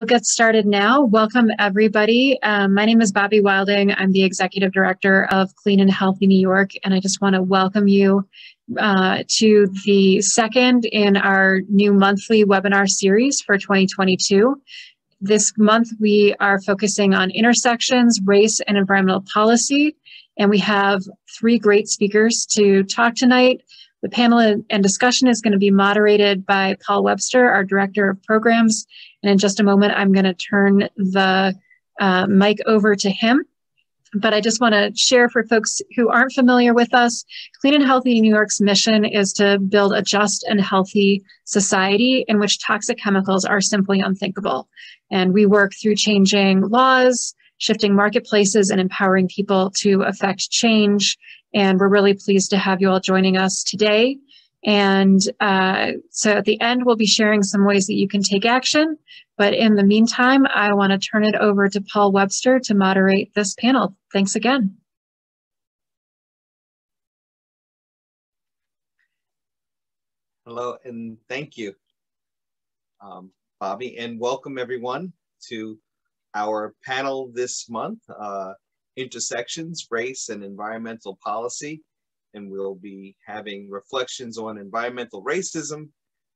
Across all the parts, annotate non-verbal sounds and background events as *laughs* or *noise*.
We'll get started now. Welcome, everybody. Um, my name is Bobby Wilding. I'm the Executive Director of Clean and Healthy New York, and I just want to welcome you uh, to the second in our new monthly webinar series for 2022. This month, we are focusing on intersections, race, and environmental policy, and we have three great speakers to talk tonight. The panel and discussion is going to be moderated by Paul Webster, our Director of Programs, and in just a moment, I'm going to turn the uh, mic over to him. But I just want to share for folks who aren't familiar with us, Clean and Healthy New York's mission is to build a just and healthy society in which toxic chemicals are simply unthinkable. And we work through changing laws, shifting marketplaces, and empowering people to affect change. And we're really pleased to have you all joining us today. And uh, so at the end, we'll be sharing some ways that you can take action. But in the meantime, I want to turn it over to Paul Webster to moderate this panel. Thanks again. Hello, and thank you, um, Bobby, and welcome everyone to our panel this month, uh, Intersections, Race, and Environmental Policy and we'll be having reflections on environmental racism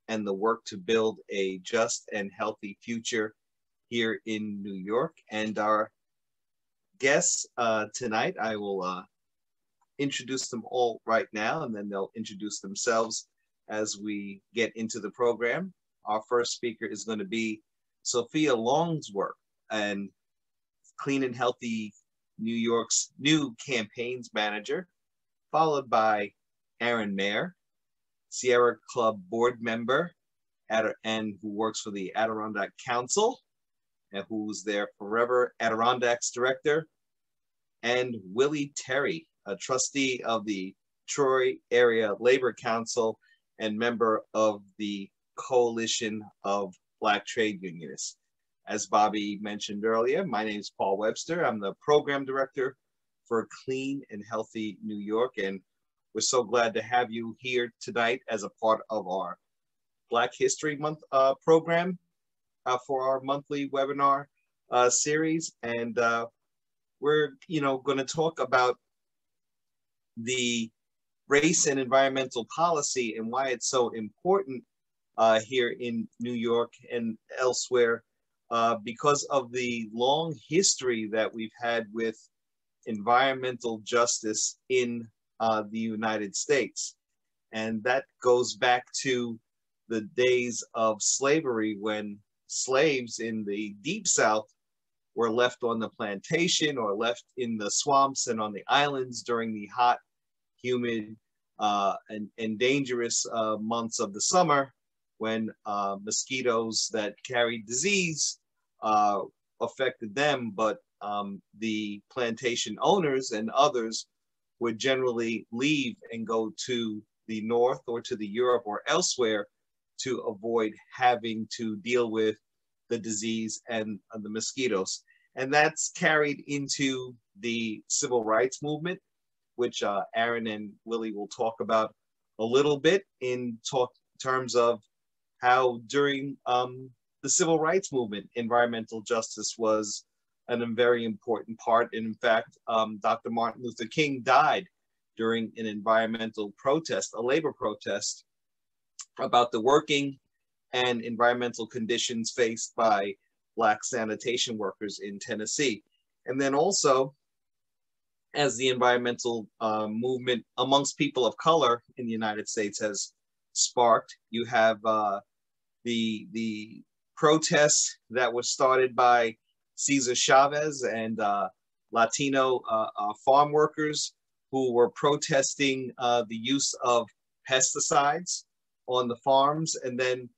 and the work to build a just and healthy future here in New York. And our guests uh, tonight, I will uh, introduce them all right now, and then they'll introduce themselves as we get into the program. Our first speaker is going to be Sophia Longsworth, and Clean and Healthy New York's new campaigns manager followed by Aaron Mair, Sierra Club board member and who works for the Adirondack Council and who's their Forever Adirondacks director, and Willie Terry, a trustee of the Troy Area Labor Council and member of the Coalition of Black Trade Unionists. As Bobby mentioned earlier, my name is Paul Webster. I'm the program director for a clean and healthy New York. And we're so glad to have you here tonight as a part of our Black History Month uh, program uh, for our monthly webinar uh, series. And uh, we're, you know, going to talk about the race and environmental policy and why it's so important uh, here in New York and elsewhere uh, because of the long history that we've had with environmental justice in uh, the United States. And that goes back to the days of slavery when slaves in the deep south were left on the plantation or left in the swamps and on the islands during the hot, humid, uh, and, and dangerous uh, months of the summer when uh, mosquitoes that carried disease uh, affected them, but um, the plantation owners and others would generally leave and go to the north or to the Europe or elsewhere to avoid having to deal with the disease and uh, the mosquitoes. And that's carried into the civil rights movement, which uh, Aaron and Willie will talk about a little bit in talk terms of how during um, the civil rights movement, environmental justice was and a very important part. And in fact, um, Dr. Martin Luther King died during an environmental protest, a labor protest about the working and environmental conditions faced by Black sanitation workers in Tennessee. And then also, as the environmental uh, movement amongst people of color in the United States has sparked, you have uh, the, the protests that were started by Cesar Chavez and uh, Latino uh, uh, farm workers who were protesting uh, the use of pesticides on the farms. And then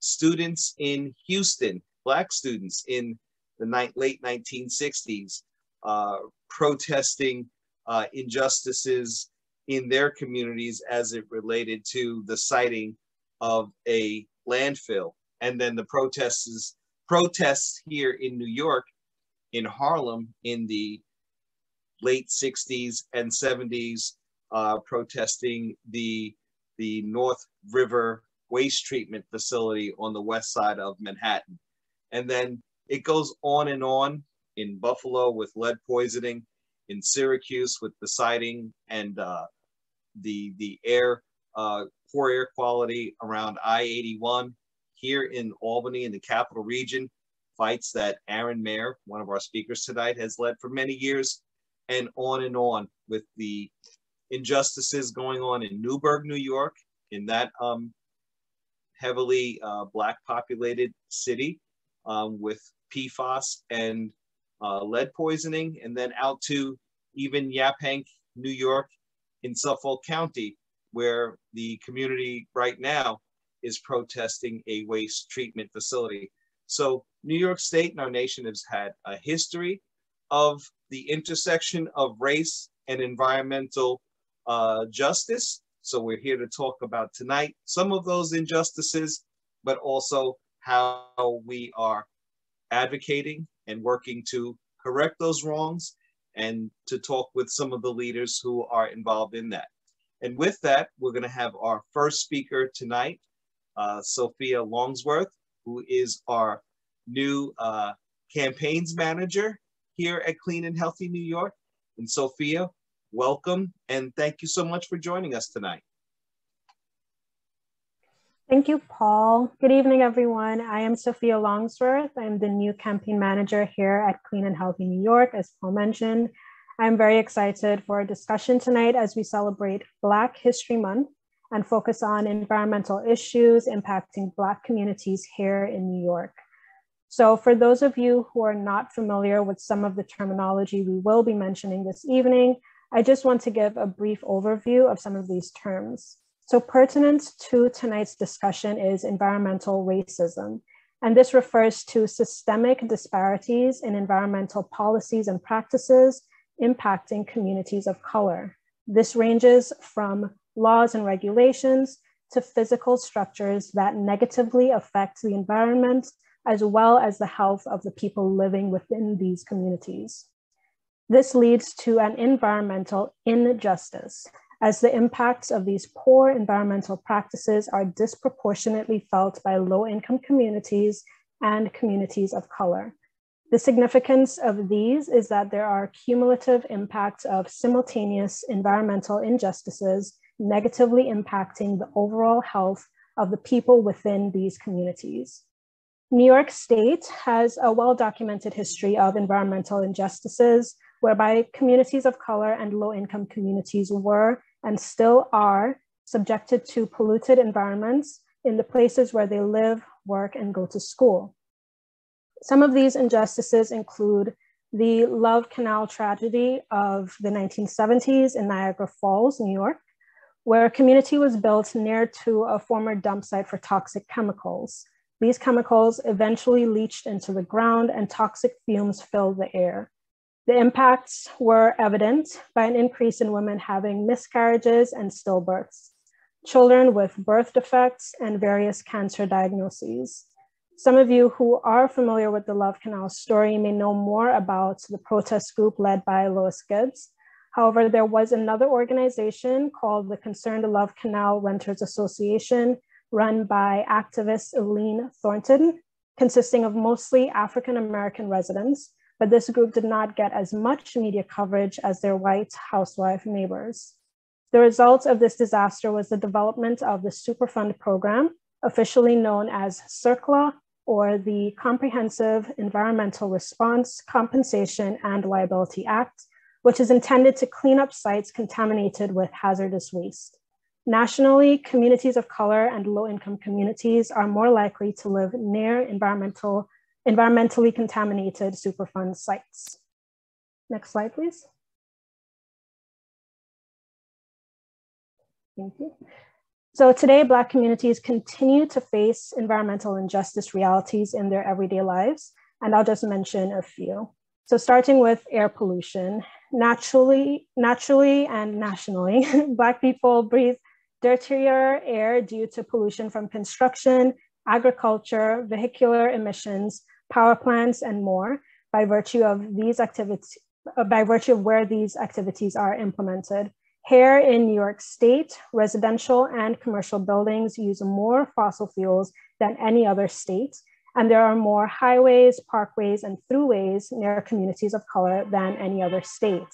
students in Houston, Black students in the late 1960s, protesting injustices in their communities as it related to the siting of a landfill. And then the protests protests here in New York, in Harlem, in the late 60s and 70s, uh, protesting the, the North River waste treatment facility on the west side of Manhattan. And then it goes on and on in Buffalo with lead poisoning, in Syracuse with the sighting and uh, the, the air, uh, poor air quality around I-81. Here in Albany, in the capital region, fights that Aaron Mair, one of our speakers tonight, has led for many years, and on and on with the injustices going on in Newburgh, New York, in that um, heavily uh, Black populated city um, with PFAS and uh, lead poisoning, and then out to even Yaphank, New York, in Suffolk County, where the community right now is protesting a waste treatment facility. So New York State and our nation has had a history of the intersection of race and environmental uh, justice. So we're here to talk about tonight some of those injustices, but also how we are advocating and working to correct those wrongs and to talk with some of the leaders who are involved in that. And with that, we're going to have our first speaker tonight, Sophia Longsworth, who is our new uh, campaigns manager here at Clean and Healthy New York. And Sophia, welcome and thank you so much for joining us tonight. Thank you, Paul. Good evening, everyone. I am Sophia Longsworth. I'm the new campaign manager here at Clean and Healthy New York, as Paul mentioned. I'm very excited for our discussion tonight as we celebrate Black History Month and focus on environmental issues impacting Black communities here in New York. So for those of you who are not familiar with some of the terminology we will be mentioning this evening, I just want to give a brief overview of some of these terms. So pertinent to tonight's discussion is environmental racism. And this refers to systemic disparities in environmental policies and practices impacting communities of color. This ranges from laws and regulations to physical structures that negatively affect the environment, as well as the health of the people living within these communities. This leads to an environmental injustice, as the impacts of these poor environmental practices are disproportionately felt by low income communities and communities of color. The significance of these is that there are cumulative impacts of simultaneous environmental injustices negatively impacting the overall health of the people within these communities. New York State has a well-documented history of environmental injustices whereby communities of color and low-income communities were and still are subjected to polluted environments in the places where they live, work, and go to school. Some of these injustices include the Love Canal tragedy of the 1970s in Niagara Falls, New York, where a community was built near to a former dump site for toxic chemicals. These chemicals eventually leached into the ground and toxic fumes filled the air. The impacts were evident by an increase in women having miscarriages and stillbirths, children with birth defects, and various cancer diagnoses. Some of you who are familiar with the Love Canal story may know more about the protest group led by Lois Gibbs. However, there was another organization called the Concerned Love Canal Renters Association, run by activist Eileen Thornton, consisting of mostly African American residents but this group did not get as much media coverage as their white housewife neighbors. The result of this disaster was the development of the Superfund program, officially known as CERCLA, or the Comprehensive Environmental Response, Compensation, and Liability Act, which is intended to clean up sites contaminated with hazardous waste. Nationally, communities of color and low income communities are more likely to live near environmental environmentally contaminated Superfund sites. Next slide, please. Thank you. So today, Black communities continue to face environmental injustice realities in their everyday lives, and I'll just mention a few. So starting with air pollution, naturally, naturally and nationally, *laughs* Black people breathe dirtier air due to pollution from construction, agriculture, vehicular emissions, power plants, and more by virtue of these activities, uh, by virtue of where these activities are implemented. Here in New York State, residential and commercial buildings use more fossil fuels than any other state, And there are more highways, parkways, and throughways near communities of color than any other state.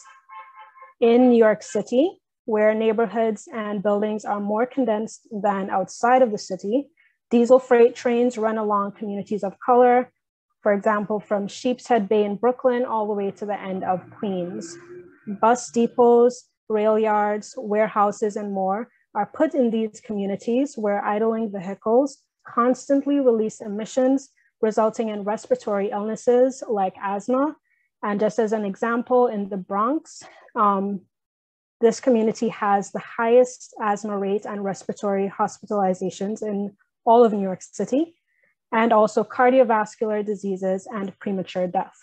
In New York City, where neighborhoods and buildings are more condensed than outside of the city, diesel freight trains run along communities of color, for example, from Sheepshead Bay in Brooklyn all the way to the end of Queens. Bus depots, rail yards, warehouses, and more are put in these communities where idling vehicles constantly release emissions, resulting in respiratory illnesses like asthma. And just as an example, in the Bronx, um, this community has the highest asthma rate and respiratory hospitalizations in all of New York City, and also cardiovascular diseases and premature death.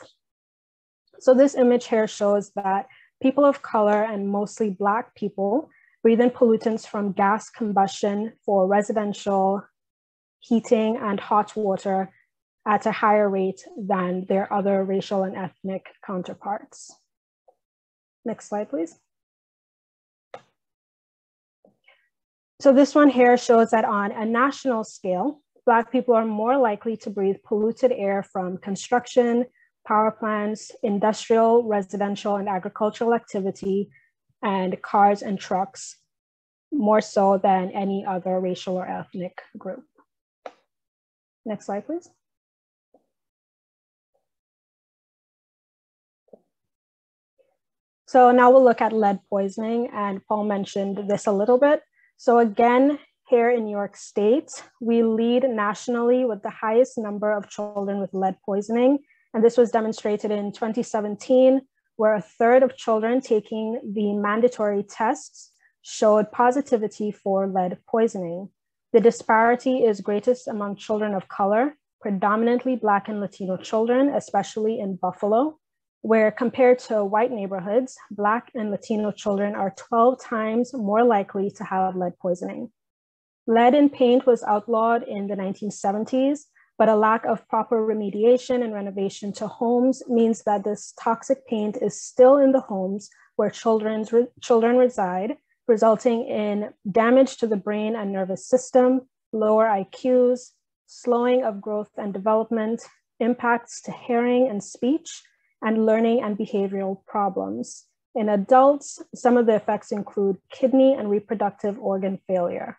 So this image here shows that people of color and mostly Black people breathe in pollutants from gas combustion for residential heating and hot water at a higher rate than their other racial and ethnic counterparts. Next slide, please. So this one here shows that on a national scale, Black people are more likely to breathe polluted air from construction, power plants, industrial, residential, and agricultural activity, and cars and trucks, more so than any other racial or ethnic group. Next slide, please. So now we'll look at lead poisoning, and Paul mentioned this a little bit. So again, here in New York State, we lead nationally with the highest number of children with lead poisoning. And this was demonstrated in 2017, where a third of children taking the mandatory tests showed positivity for lead poisoning. The disparity is greatest among children of color, predominantly Black and Latino children, especially in Buffalo, where compared to white neighborhoods, Black and Latino children are 12 times more likely to have lead poisoning. Lead in paint was outlawed in the 1970s, but a lack of proper remediation and renovation to homes means that this toxic paint is still in the homes where children's re children reside, resulting in damage to the brain and nervous system, lower IQs, slowing of growth and development, impacts to hearing and speech, and learning and behavioral problems. In adults, some of the effects include kidney and reproductive organ failure.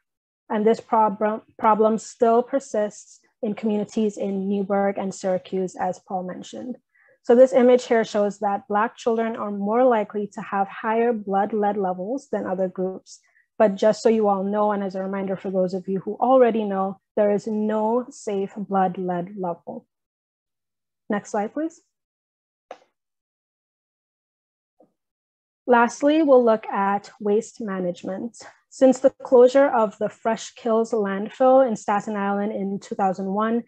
And this problem, problem still persists in communities in Newburgh and Syracuse, as Paul mentioned. So this image here shows that Black children are more likely to have higher blood lead levels than other groups. But just so you all know, and as a reminder for those of you who already know, there is no safe blood lead level. Next slide, please. Lastly, we'll look at waste management. Since the closure of the Fresh Kills landfill in Staten Island in 2001,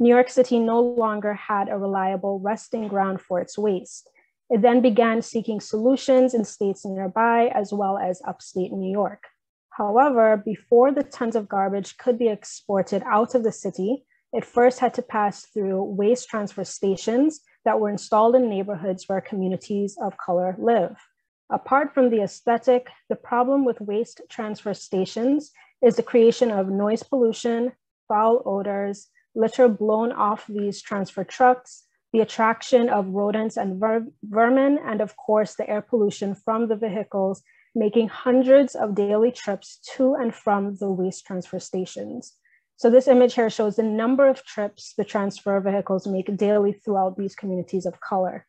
New York City no longer had a reliable resting ground for its waste. It then began seeking solutions in states nearby, as well as upstate New York. However, before the tons of garbage could be exported out of the city, it first had to pass through waste transfer stations that were installed in neighborhoods where communities of color live. Apart from the aesthetic, the problem with waste transfer stations is the creation of noise pollution, foul odors, litter blown off these transfer trucks, the attraction of rodents and ver vermin, and of course, the air pollution from the vehicles, making hundreds of daily trips to and from the waste transfer stations. So this image here shows the number of trips the transfer vehicles make daily throughout these communities of color.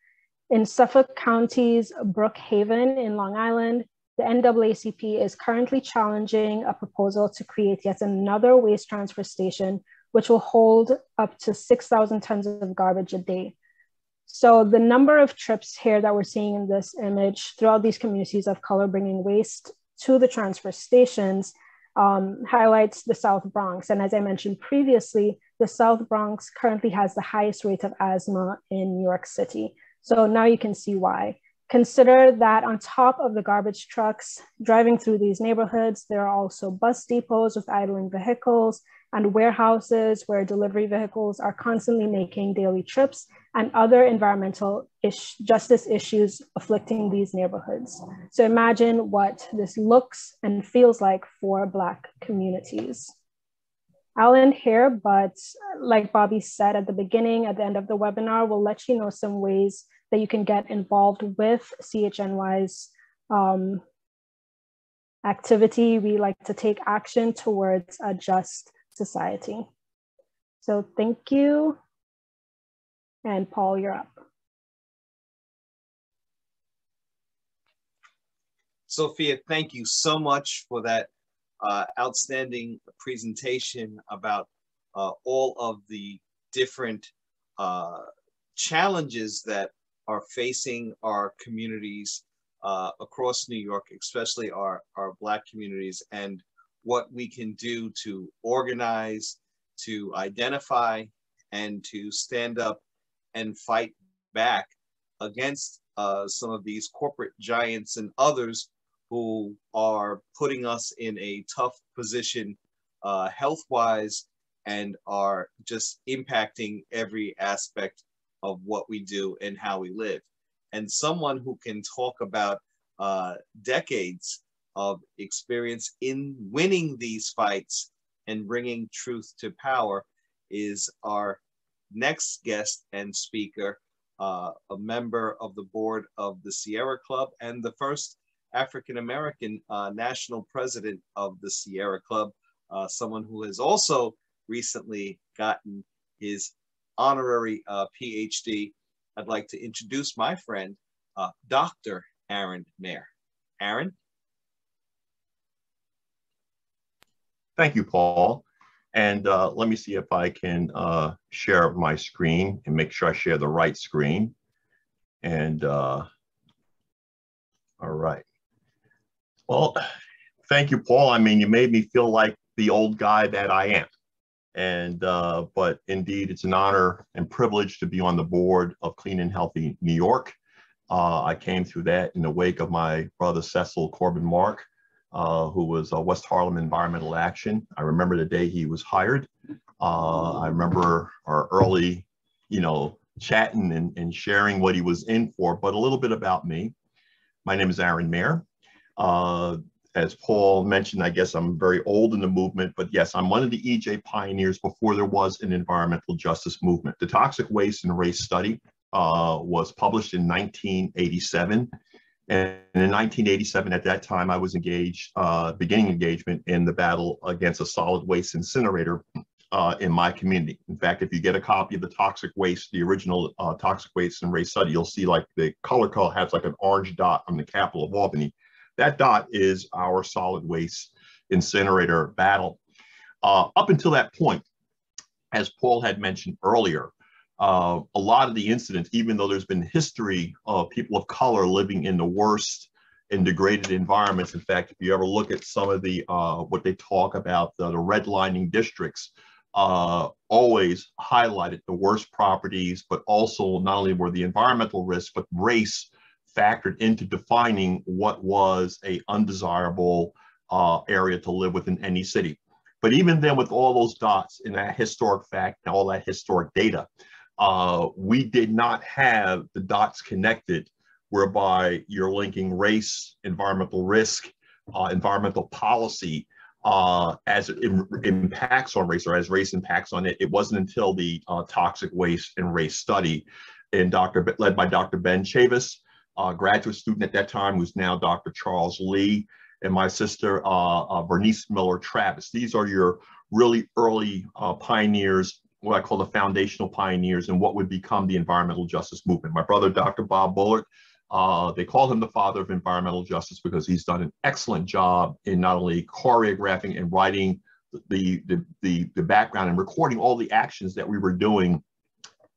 In Suffolk County's Brookhaven in Long Island, the NAACP is currently challenging a proposal to create yet another waste transfer station which will hold up to 6,000 tons of garbage a day. So the number of trips here that we're seeing in this image throughout these communities of color bringing waste to the transfer stations um, highlights the South Bronx. And as I mentioned previously, the South Bronx currently has the highest rate of asthma in New York City. So now you can see why. Consider that on top of the garbage trucks driving through these neighborhoods, there are also bus depots with idling vehicles and warehouses where delivery vehicles are constantly making daily trips and other environmental ish justice issues afflicting these neighborhoods. So imagine what this looks and feels like for Black communities. I'll end here, but like Bobby said at the beginning, at the end of the webinar, we'll let you know some ways that you can get involved with CHNY's um, activity. We like to take action towards a just society. So thank you. And Paul, you're up. Sophia, thank you so much for that uh, outstanding presentation about uh, all of the different uh, challenges that are facing our communities uh, across New York, especially our, our Black communities, and what we can do to organize, to identify, and to stand up and fight back against uh, some of these corporate giants and others who are putting us in a tough position uh, health wise and are just impacting every aspect of what we do and how we live. And someone who can talk about uh, decades of experience in winning these fights and bringing truth to power is our next guest and speaker, uh, a member of the board of the Sierra Club and the first African American uh, national president of the Sierra Club, uh, someone who has also recently gotten his honorary uh, PhD. I'd like to introduce my friend, uh, Dr. Aaron Mair. Aaron? Thank you, Paul. And uh, let me see if I can uh, share my screen and make sure I share the right screen. And all right. Well, thank you, Paul. I mean, you made me feel like the old guy that I am. And, uh, but indeed, it's an honor and privilege to be on the board of Clean and Healthy New York. Uh, I came through that in the wake of my brother Cecil Corbin Mark, uh, who was West Harlem Environmental Action. I remember the day he was hired. Uh, I remember our early, you know, chatting and, and sharing what he was in for, but a little bit about me. My name is Aaron Mair. Uh, as Paul mentioned, I guess I'm very old in the movement, but yes, I'm one of the EJ pioneers before there was an environmental justice movement. The Toxic Waste and Race Study uh, was published in 1987. And in 1987, at that time, I was engaged, uh, beginning engagement in the battle against a solid waste incinerator uh, in my community. In fact, if you get a copy of the toxic waste, the original uh, toxic waste and race study, you'll see like the color code has like an orange dot on the capital of Albany. That dot is our solid waste incinerator battle. Uh, up until that point, as Paul had mentioned earlier, uh, a lot of the incidents, even though there's been history of people of color living in the worst and degraded environments. In fact, if you ever look at some of the, uh, what they talk about, the, the redlining districts, uh, always highlighted the worst properties, but also not only were the environmental risks, but race factored into defining what was a undesirable uh, area to live within any city. But even then, with all those dots in that historic fact and all that historic data, uh, we did not have the dots connected whereby you're linking race, environmental risk, uh, environmental policy uh, as it impacts on race or as race impacts on it. It wasn't until the uh, toxic waste and race study and Dr. led by Dr. Ben Chavis graduate student at that time, who's now Dr. Charles Lee, and my sister, uh, Vernice Miller Travis. These are your really early pioneers, what I call the foundational pioneers in what would become the environmental justice movement. My brother, Dr. Bob Bullard, uh, they call him the father of environmental justice because he's done an excellent job in not only choreographing and writing the, the, the, the background and recording all the actions that we were doing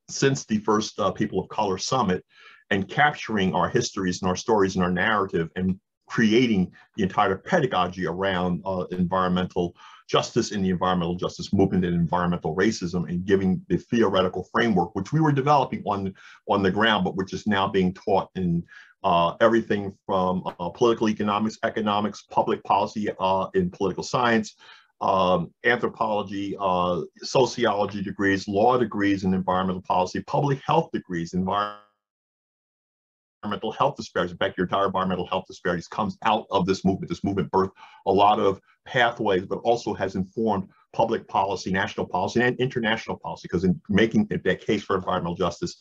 since the first uh, People of Color Summit and capturing our histories and our stories and our narrative and creating the entire pedagogy around uh, environmental justice in the environmental justice movement and environmental racism and giving the theoretical framework, which we were developing on, on the ground, but which is now being taught in uh, everything from uh, political economics, economics, public policy uh, in political science, um, anthropology, uh, sociology degrees, law degrees in environmental policy, public health degrees, environmental environmental health disparities. In fact, your entire environmental health disparities comes out of this movement. This movement birthed a lot of pathways, but also has informed public policy, national policy, and international policy. Because in making that case for environmental justice,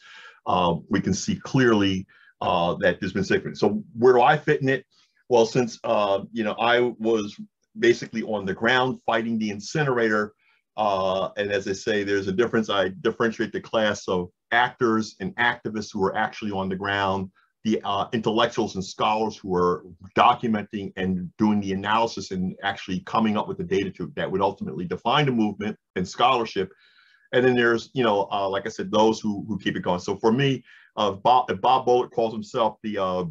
uh, we can see clearly uh, that there's been significant. So where do I fit in it? Well, since uh, you know I was basically on the ground fighting the incinerator, uh, and as I say, there's a difference. I differentiate the class of actors and activists who are actually on the ground, the uh, intellectuals and scholars who are documenting and doing the analysis and actually coming up with the data to, that would ultimately define the movement and scholarship. And then there's, you know, uh, like I said, those who, who keep it going. So for me, uh, Bob, Bob Bullard calls himself the uh,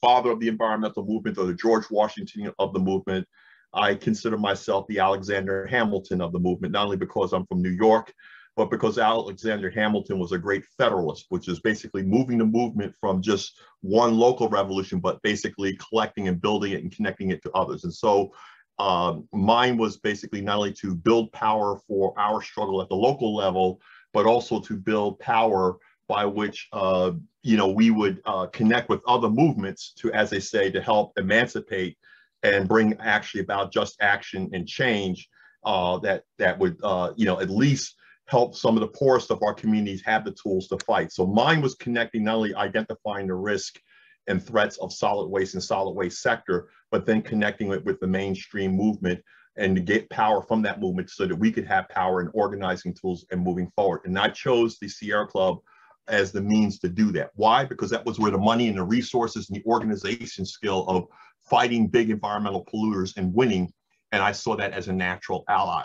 father of the environmental movement or the George Washington of the movement. I consider myself the Alexander Hamilton of the movement, not only because I'm from New York, but because Alexander Hamilton was a great federalist, which is basically moving the movement from just one local revolution, but basically collecting and building it and connecting it to others. And so um, mine was basically not only to build power for our struggle at the local level, but also to build power by which uh, you know we would uh, connect with other movements to, as they say, to help emancipate and bring actually about just action and change uh, that that would uh, you know at least help some of the poorest of our communities have the tools to fight. So mine was connecting not only identifying the risk and threats of solid waste and solid waste sector, but then connecting it with the mainstream movement and to get power from that movement so that we could have power and organizing tools and moving forward. And I chose the Sierra Club as the means to do that. Why? Because that was where the money and the resources and the organization skill of fighting big environmental polluters and winning. And I saw that as a natural ally.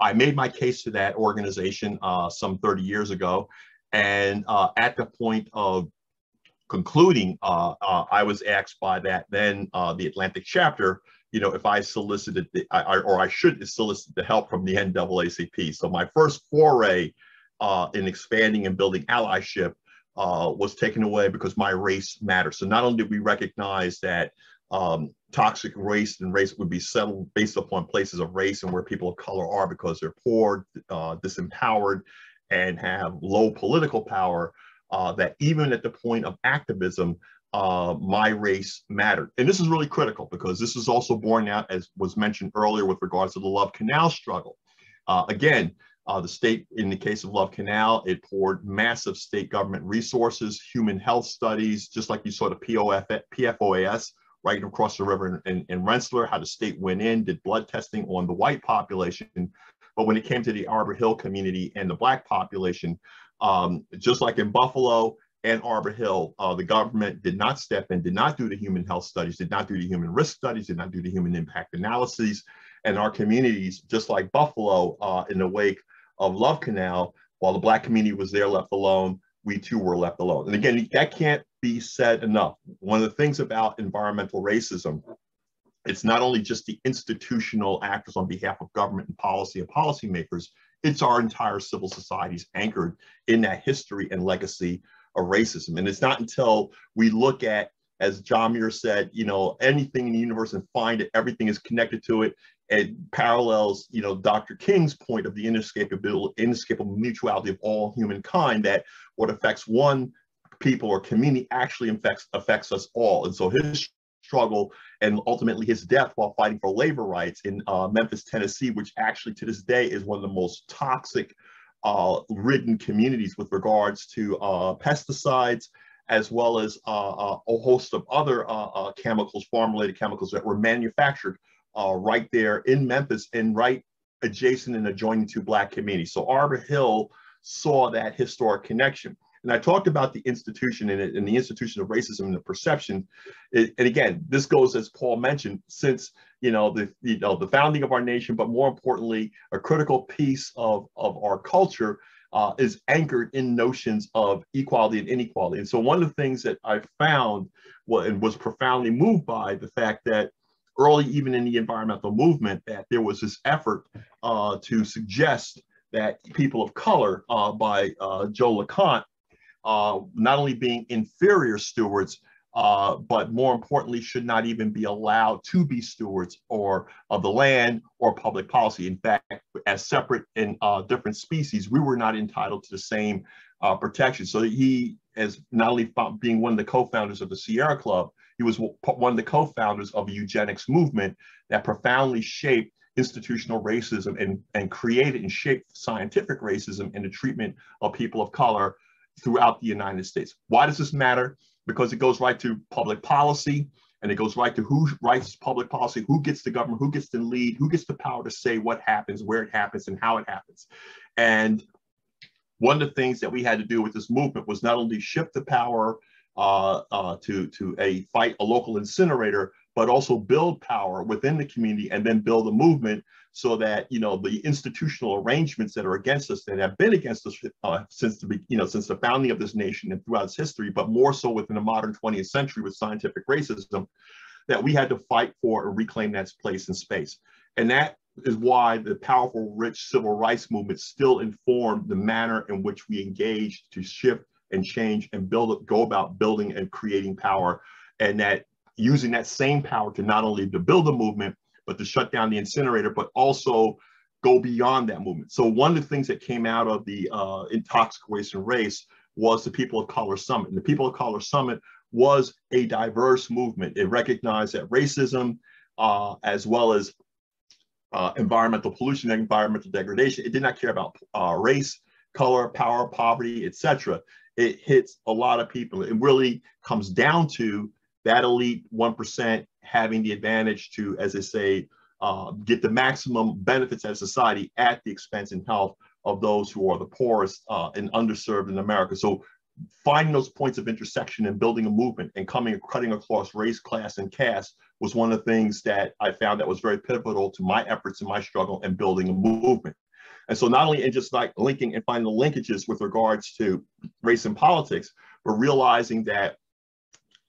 I made my case to that organization uh, some 30 years ago. And uh, at the point of concluding, uh, uh I was asked by that then uh, the Atlantic chapter, you know, if I solicited the, I, or I should solicit the help from the NAACP. So my first foray uh, in expanding and building allyship was taken away because my race matters. So not only did we recognize that um, toxic race and race would be settled based upon places of race and where people of color are because they're poor, uh, disempowered, and have low political power, uh, that even at the point of activism, uh, my race mattered. And this is really critical because this is also borne out, as was mentioned earlier, with regards to the Love Canal struggle. Uh, again, uh, the state, in the case of Love Canal, it poured massive state government resources, human health studies, just like you saw the POF, PFOAS right across the river in, in, Rensselaer, how the state went in, did blood testing on the white population. But when it came to the Arbor Hill community and the black population, um, just like in Buffalo and Arbor Hill, uh, the government did not step in, did not do the human health studies, did not do the human risk studies, did not do the human impact analyses. And our communities, just like Buffalo uh, in the wake of Love Canal, while the black community was there left alone, we too were left alone. And again, that can't be said enough. One of the things about environmental racism, it's not only just the institutional actors on behalf of government and policy and policymakers, it's our entire civil societies anchored in that history and legacy of racism. And it's not until we look at, as John Muir said, you know, anything in the universe and find it, everything is connected to it. It parallels, you know, Dr. King's point of the inescapable, inescapable mutuality of all humankind, that what affects one people or community actually affects affects us all. And so his struggle and ultimately his death while fighting for labor rights in uh, Memphis, Tennessee, which actually to this day is one of the most toxic uh, ridden communities with regards to uh, pesticides, as well as uh, uh, a host of other uh, chemicals, farm-related chemicals that were manufactured right there in Memphis and right adjacent and adjoining to Black communities. So Arbor Hill saw that historic connection. And I talked about the institution and, and the institution of racism and the perception. It, and again, this goes as Paul mentioned, since you know the you know the founding of our nation, but more importantly, a critical piece of of our culture uh, is anchored in notions of equality and inequality. And so one of the things that I found and was profoundly moved by the fact that early, even in the environmental movement, that there was this effort uh, to suggest that people of color uh, by uh, Joe LeConte uh, not only being inferior stewards, uh, but more importantly, should not even be allowed to be stewards or of the land or public policy. In fact, as separate and uh, different species, we were not entitled to the same uh, protection. So he, as not only being one of the co-founders of the Sierra Club, He was one of the co-founders of a eugenics movement that profoundly shaped institutional racism and, and created and shaped scientific racism in the treatment of people of color throughout the United States. Why does this matter? Because it goes right to public policy and it goes right to who writes public policy, who gets the government, who gets the lead, who gets the power to say what happens, where it happens, and how it happens. And one of the things that we had to do with this movement was not only shift the power uh, uh, to, to a fight a local incinerator, but also build power within the community and then build a movement so that you know the institutional arrangements that are against us that have been against us uh, since the you know since the founding of this nation and throughout its history, but more so within the modern 20th century with scientific racism, that we had to fight for and reclaim that place in space. And that is why the powerful, rich civil rights movement still informed the manner in which we engaged to shift and change and build go about building and creating power and that using that same power to not only to build a movement but to shut down the incinerator but also go beyond that movement. So one of the things that came out of the uh, intoxication race was the people of color summit. And the people of color summit was a diverse movement. It recognized that racism uh, as well as uh, environmental pollution and environmental degradation it did not care about uh, race color power poverty etc it hits a lot of people. It really comes down to that elite 1% having the advantage to, as they say, uh, get the maximum benefits as society at the expense in health of those who are the poorest uh, and underserved in America. So finding those points of intersection and building a movement and coming cutting across race, class, and caste was one of the things that I found that was very pivotal to my efforts and my struggle in building a movement. And so not only in just like linking and finding the linkages with regards to race and politics, but realizing that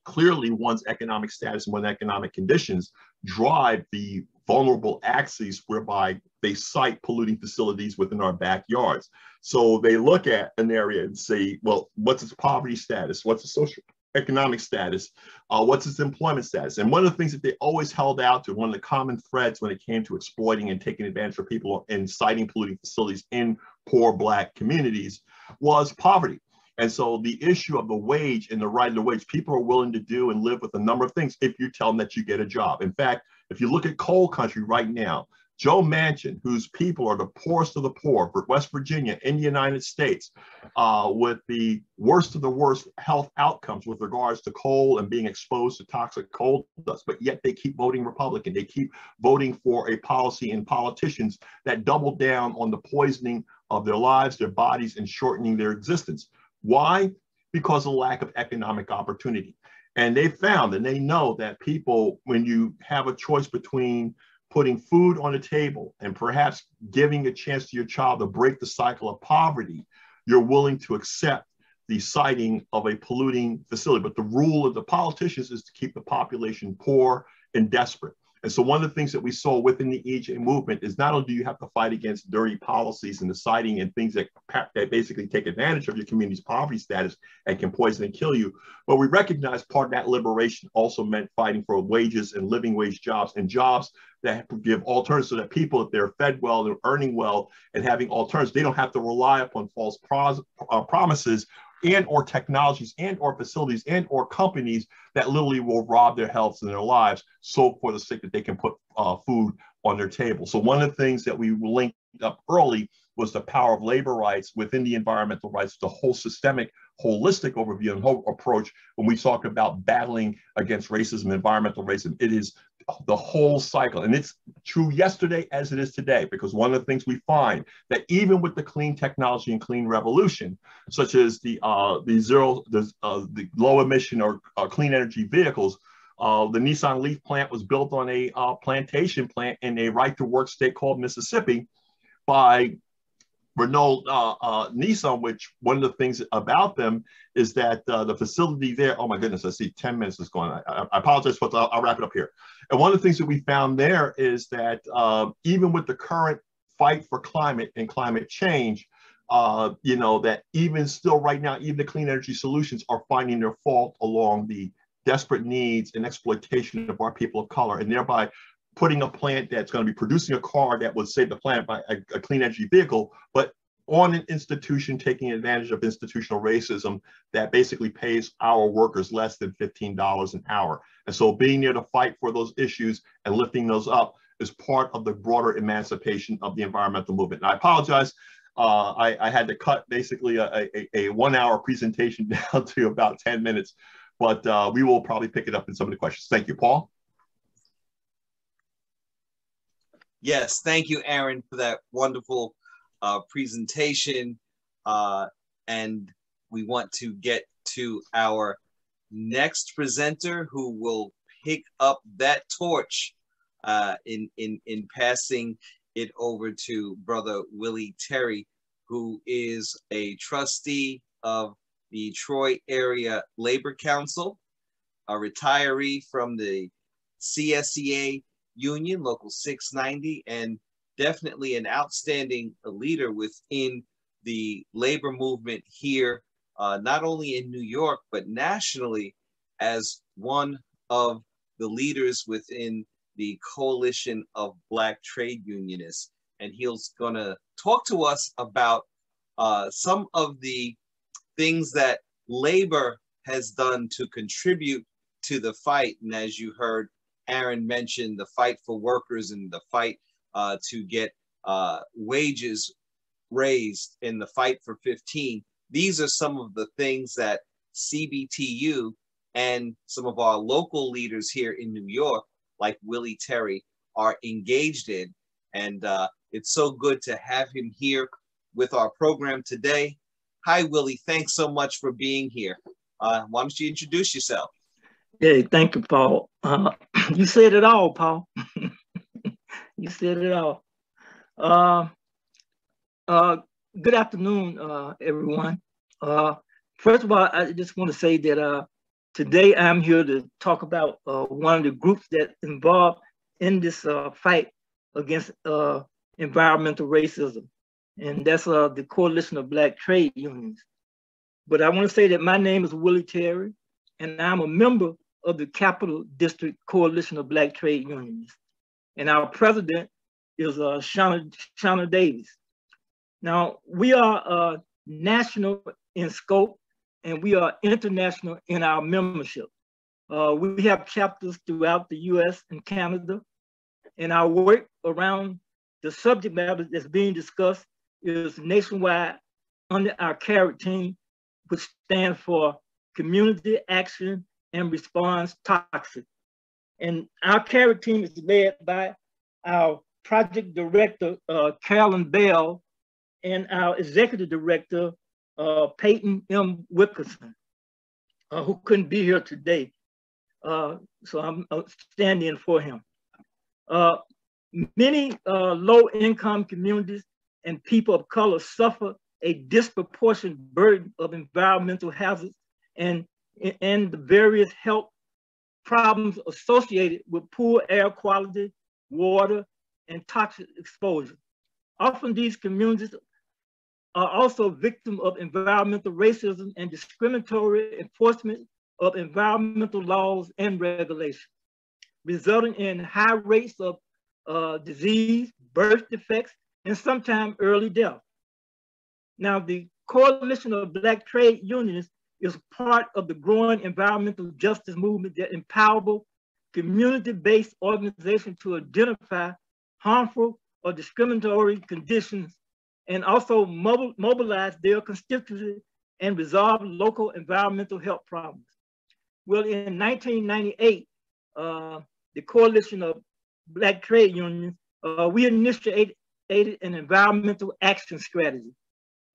clearly one's economic status and one's economic conditions drive the vulnerable axes whereby they cite polluting facilities within our backyards. So they look at an area and say, well, what's its poverty status? What's its social economic status, uh, what's its employment status. And one of the things that they always held out to, one of the common threads when it came to exploiting and taking advantage of people and citing polluting facilities in poor Black communities was poverty. And so the issue of the wage and the right of the wage, people are willing to do and live with a number of things if you tell them that you get a job. In fact, if you look at coal country right now, Joe Manchin, whose people are the poorest of the poor, West Virginia in the United States, uh, with the worst of the worst health outcomes with regards to coal and being exposed to toxic coal dust, but yet they keep voting Republican. They keep voting for a policy and politicians that double down on the poisoning of their lives, their bodies, and shortening their existence. Why? Because of lack of economic opportunity. And they found and they know that people, when you have a choice between putting food on the table and perhaps giving a chance to your child to break the cycle of poverty, you're willing to accept the siting of a polluting facility. But the rule of the politicians is to keep the population poor and desperate. And so one of the things that we saw within the EJ movement is not only do you have to fight against dirty policies and the siting and things that, that basically take advantage of your community's poverty status and can poison and kill you, but we recognize part of that liberation also meant fighting for wages and living wage jobs and jobs that give alternatives so that people, if they're fed well, they're earning well and having alternatives, they don't have to rely upon false pros, uh, promises and or technologies and or facilities and or companies that literally will rob their health and their lives so for the sake that they can put uh, food on their table. So one of the things that we linked up early was the power of labor rights within the environmental rights, the whole systemic, holistic overview and whole approach when we talk about battling against racism, environmental racism. It is the whole cycle. And it's true yesterday as it is today, because one of the things we find that even with the clean technology and clean revolution, such as the uh, the zero, the, uh, the low emission or uh, clean energy vehicles, uh, the Nissan Leaf plant was built on a uh, plantation plant in a right to work state called Mississippi by Renault uh, uh, Nissan, which one of the things about them is that uh, the facility there, oh my goodness, I see 10 minutes is going. I, I apologize, but I'll, I'll, wrap it up here. And one of the things that we found there is that uh, even with the current fight for climate and climate change, uh, you know, that even still right now, even the clean energy solutions are finding their fault along the desperate needs and exploitation of our people of color and thereby putting a plant that's going to be producing a car that would save the planet by a, a clean energy vehicle, but on an institution taking advantage of institutional racism that basically pays our workers less than $15 an hour. And so being there to fight for those issues and lifting those up is part of the broader emancipation of the environmental movement. And I apologize, uh, I, I, had to cut basically a, a, a, one hour presentation *laughs* down to about 10 minutes, but uh, we will probably pick it up in some of the questions. Thank you, Paul. Yes, thank you, Aaron, for that wonderful uh, presentation. Uh, and we want to get to our next presenter who will pick up that torch uh, in, in, in passing it over to Brother Willie Terry, who is a trustee of the Troy Area Labor Council, a retiree from the CSEA Union, Local 690, and definitely an outstanding leader within the labor movement here, uh, not only in New York, but nationally as one of the leaders within the Coalition of Black Trade Unionists. And he's gonna talk to us about uh, some of the things that labor has done to contribute to the fight. And as you heard Aaron mentioned the fight for workers and the fight uh, to get uh, wages raised in the fight for 15. These are some of the things that CBTU and some of our local leaders here in New York, like Willie Terry, are engaged in. And uh, it's so good to have him here with our program today. Hi, Willie. Thanks so much for being here. Uh, why don't you introduce yourself? Hey, thank you, Paul. Uh, *clears throat* you said it all, Paul. *laughs* you said it all. Uh, uh, good afternoon, uh, everyone. Uh, first of all, I just want to say that uh, today I'm here to talk about one of the groups that involved in this fight against environmental racism, and that's the Coalition of Black Trade Unions. But I want to say that my name is Willie Terry, and I'm a member of the Capital District Coalition of Black Trade Unions. And our president is uh, Shauna, Davis. Now, we are uh, national in scope and we are international in our membership. Uh, we have chapters throughout the US and Canada, and our work around the subject matter that's being discussed is nationwide under our CARAT team, which stands for Community Action and Response Toxic. And our CARAT team is led by our project director, uh, Carolyn Bell, and our executive director, uh, Peyton M. Wilkerson, uh, who couldn't be here today. Uh, so I'm uh, standing in for him. Uh, many low-income communities and people of color suffer a disproportionate burden of environmental hazards and, and the various health problems associated with poor air quality, water, and toxic exposure. Often these communities are also victims of environmental racism and discriminatory enforcement of environmental laws and regulations, resulting in high rates of uh, disease, birth defects, and sometimes early death. Now, the Coalition of Black Trade Unions is part of the growing environmental justice movement that empowers community-based organizations to identify harmful or discriminatory conditions and also mobilize their constituency and resolve local environmental health problems. Well, in 1998, uh, the Coalition of Black Trade Unions, uh, we initiated an environmental action strategy.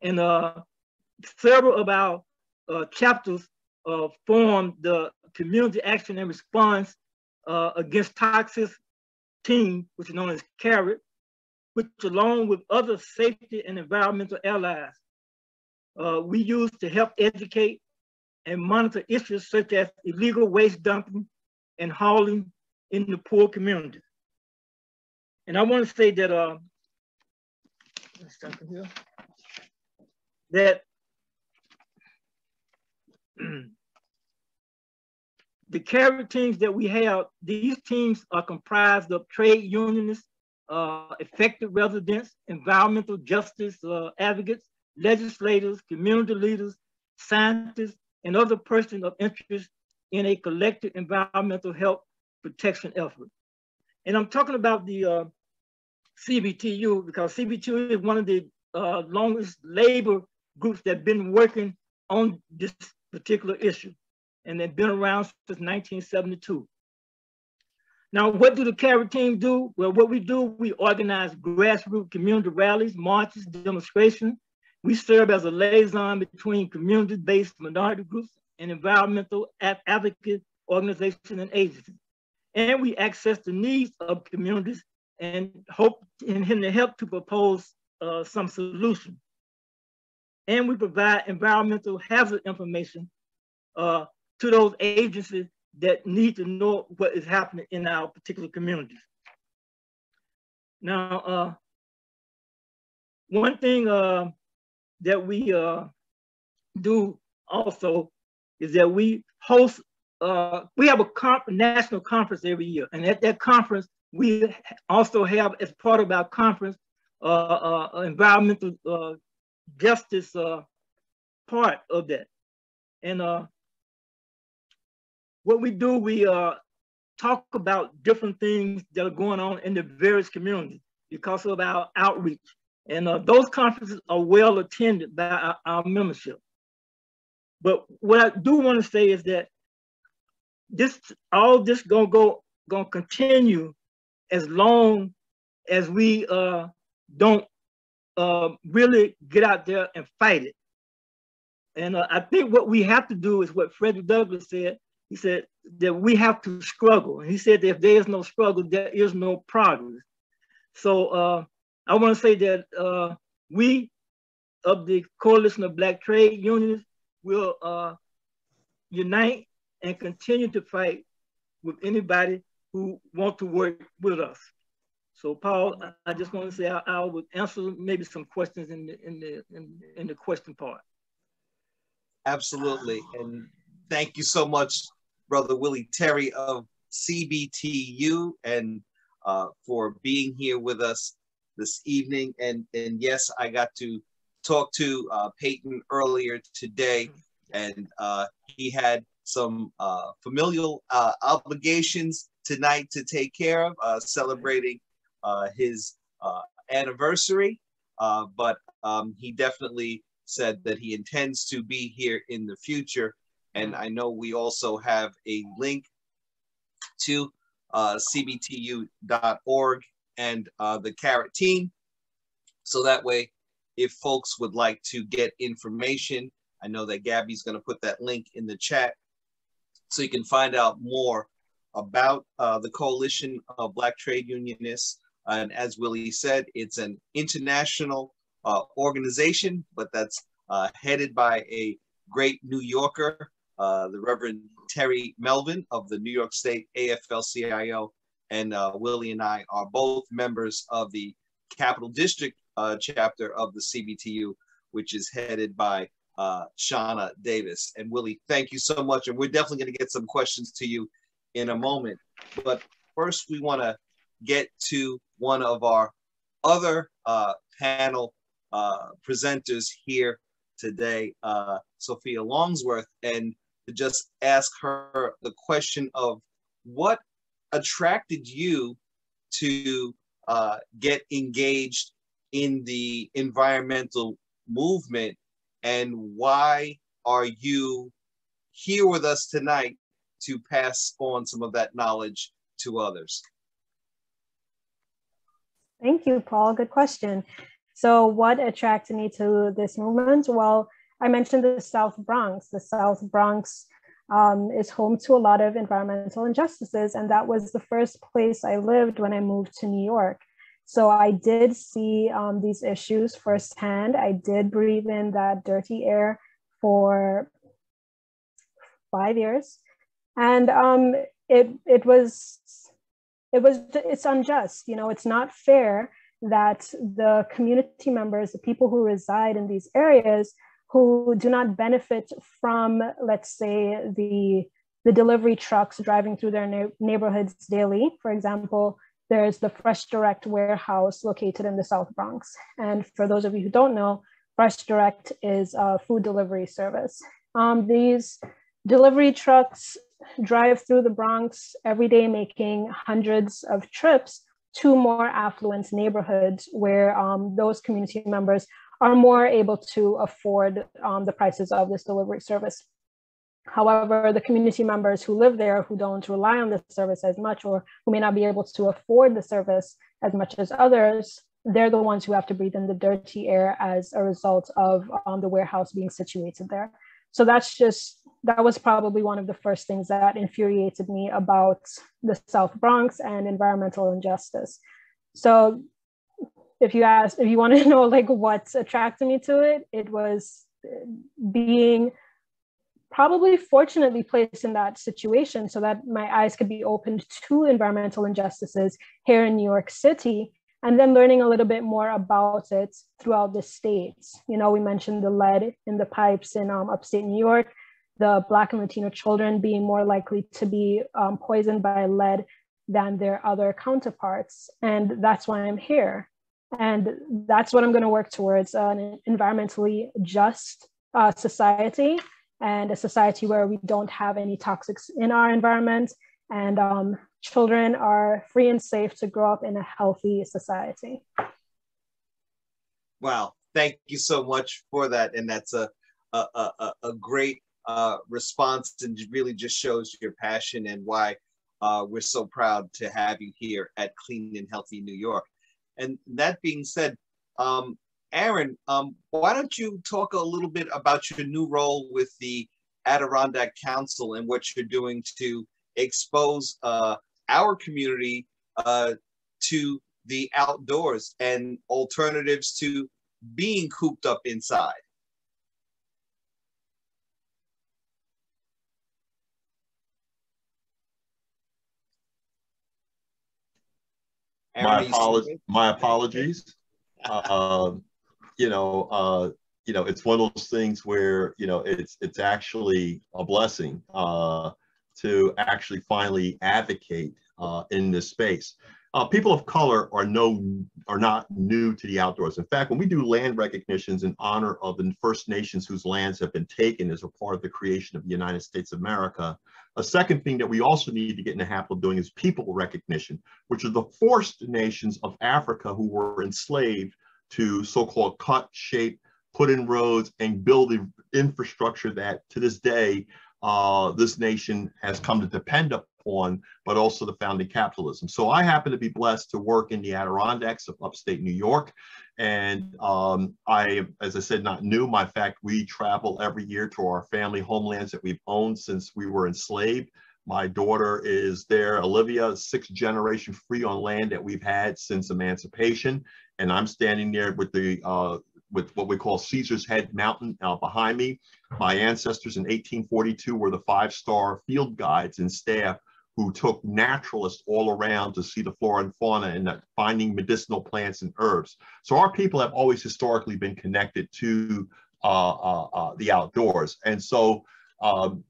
And uh, several of our chapters uh, formed the Community Action and Response uh, Against Toxic team, which is known as CARAT, which along with other safety and environmental allies, uh, we use to help educate and monitor issues such as illegal waste dumping and hauling in the poor community. And I want to say that, uh, here, that *clears throat* the CARAT teams that we have, these teams are comprised of trade unionists uh, affected residents, environmental justice uh, advocates, legislators, community leaders, scientists, and other persons of interest in a collective environmental health protection effort. And I'm talking about the uh, CBTU because CBTU is one of the uh, longest labor groups that have been working on this particular issue. And they've been around since 1972. Now, what do the CARAT team do? Well, what we do, we organize grassroots community rallies, marches, demonstrations. We serve as a liaison between community-based minority groups and environmental advocate organizations and agencies. And we access the needs of communities and hope in him to help to propose uh, some solution. And we provide environmental hazard information uh, to those agencies that need to know what is happening in our particular communities. Now, uh, one thing uh, that we uh, do also is that we host, uh, we have a national conference every year. And at that conference, we also have as part of our conference, uh, environmental justice uh, part of that. And uh, what we do, we uh, talk about different things that are going on in the various communities because of our outreach. And uh, those conferences are well attended by our, our membership. But what I do want to say is that this all this gonna go gonna continue as long as we uh, don't uh, really get out there and fight it. And uh, I think what we have to do is what Frederick Douglass said. He said that we have to struggle. And he said that if there is no struggle, there is no progress. So uh, I want to say that uh, we of the Coalition of Black Trade Unions will uh, unite and continue to fight with anybody who want to work with us. So Paul, I just want to say I, I would answer maybe some questions in the in the in, in the question part. Absolutely, and thank you so much, Brother Willie Terry of CBTU, and uh, for being here with us this evening. And and yes, I got to talk to uh, Peyton earlier today, and uh, he had some uh, familial uh, obligations tonight to take care of, uh, celebrating his uh, anniversary. Uh, but um, he definitely said that he intends to be here in the future. And I know we also have a link to uh, cbtu.org and uh, the CARAT team. So that way, if folks would like to get information, I know that Gabby's going to put that link in the chat so you can find out more about uh, the Coalition of Black Trade Unionists. And as Willie said, it's an international uh, organization, but that's uh, headed by a great New Yorker, uh, the Reverend Terry Melvin of the New York State AFL-CIO. And uh, Willie and I are both members of the Capital District uh, chapter of the CBTU, which is headed by Shauna Davis. And Willie, thank you so much. And we're definitely going to get some questions to you in a moment. But first, we want to get to one of our other uh, panel uh, presenters here today, uh, Sophia Longsworth, and to just ask her the question of what attracted you to uh, get engaged in the environmental movement and why are you here with us tonight to pass on some of that knowledge to others? Thank you, Paul. Good question. So, what attracted me to this movement? Well, I mentioned the South Bronx. The South Bronx um, is home to a lot of environmental injustices, and that was the first place I lived when I moved to New York. So, I did see um, these issues firsthand. I did breathe in that dirty air for five years and um, it it was it was it's unjust you know it's not fair that the community members the people who reside in these areas who do not benefit from let's say the the delivery trucks driving through their na- neighborhoods daily for example there's the Fresh Direct warehouse located in the South Bronx. And for those of you who don't know, Fresh Direct is a food delivery service. Um, these delivery trucks drive through the Bronx every day, making hundreds of trips to more affluent neighborhoods where um, those community members are more able to afford um, the prices of this delivery service. However, the community members who live there who don't rely on the service as much or who may not be able to afford the service as much as others, they're the ones who have to breathe in the dirty air as a result of um, the warehouse being situated there. So that's just, that was probably one of the first things that infuriated me about the South Bronx and environmental injustice. So if you ask, if you want to *laughs* know like what attracted me to it, it was being probably fortunately placed in that situation so that my eyes could be opened to environmental injustices here in New York City and then learning a little bit more about it throughout the states. You know, we mentioned the lead in the pipes in um, upstate New York, the Black and Latino children being more likely to be um, poisoned by lead than their other counterparts. And that's why I'm here. And that's what I'm going to work towards an environmentally just uh, society and a society where we don't have any toxics in our environment and um, children are free and safe to grow up in a healthy society. Wow, thank you so much for that. And that's a, a, a, a great uh, response and really just shows your passion and why uh, we're so proud to have you here at Clean and Healthy New York. And that being said, um, Aaron, um, why don't you talk a little bit about your new role with the Adirondack Council and what you're doing to expose uh, our community uh, to the outdoors and alternatives to being cooped up inside? My, apologies. my apologies. *laughs* Uh, you know, uh, you know, it's one of those things where you know it's it's actually a blessing uh, to actually finally advocate uh, in this space. Uh, people of color are no are not new to the outdoors. In fact, when we do land recognitions in honor of the First Nations whose lands have been taken as a part of the creation of the United States of America, a second thing that we also need to get in the habit of doing is people recognition, which are the forced nations of Africa who were enslaved to so-called cut, shape, put in roads, and build the infrastructure that to this day uh, this nation has come to depend upon, but also the founding capitalism. So I happen to be blessed to work in the Adirondacks of upstate New York. And um, I, as I said, not new. My fact, we travel every year to our family homelands that we've owned since we were enslaved. My daughter is there, Olivia, sixth generation free on land that we've had since emancipation and I'm standing there with the uh, with what we call Caesar's Head Mountain uh, behind me. My ancestors in 1842 were the five-star field guides and staff who took naturalists all around to see the flora and fauna and finding medicinal plants and herbs. So our people have always historically been connected to uh, uh, uh the outdoors. And so um,